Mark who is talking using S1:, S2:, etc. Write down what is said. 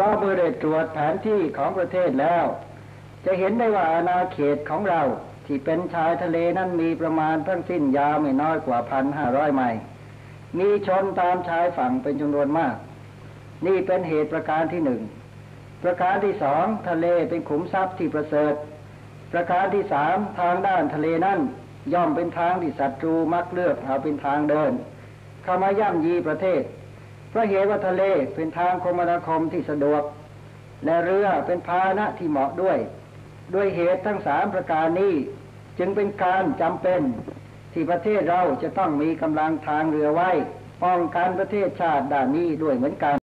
S1: ราะเมื่อได้ตรวจแผนที่ของประเทศแล้ว จะเห็นได้ว่าอาณาเขตของเราที่เป็นชายทะเลนั้นมีประมาณทั้งสิ้นยาวไม่น้อยกว่าพันห้าร้อยไมล์มีชนตามชายฝั่งเป็นจำนวนมาก นี่เป็นเหตุประการที่หนึ่งประการที่สองทะเลเป็นขุมทรัพย์ที่ประเสริฐ ประการที่สามทางด้านทะเลนั้นย่อมเป็นทางที่ศัตรูมักเลือกเอาเป็นทางเดินเข้ามาย่ำยีประเทศ เพราะเหตุว่าทะเลเป็นทางคมนาคมที่สะดวก และเรือเป็นพาหนะที่เหมาะด้วย ด้วยเหตุทั้งสามประการนี้จึงเป็นการจำเป็นที่ประเทศเราจะต้องมีกำลังทางเรือไว้ป้องกันประเทศชาติด้านนี้ด้วยเหมือนกัน